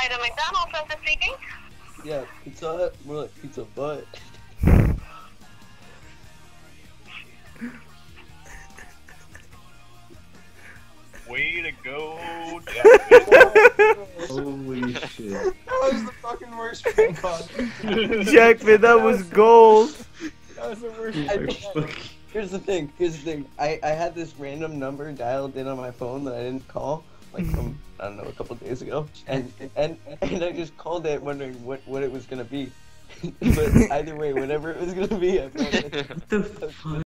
Pizza to McDonald's, Cesar speaking. Yeah, pizza Hut, more like pizza butt. Way to go, Holy shit. That was the fucking worst prank call. Jackman, that was gold. That was the worst. I- Like. Here's the thing. Here's the thing. I I had this random number dialed in on my phone that I didn't call, like from I don't know a couple days ago, and and and I just called it wondering what what it was gonna be. but either way, whatever it was gonna be, I it. What the fuck?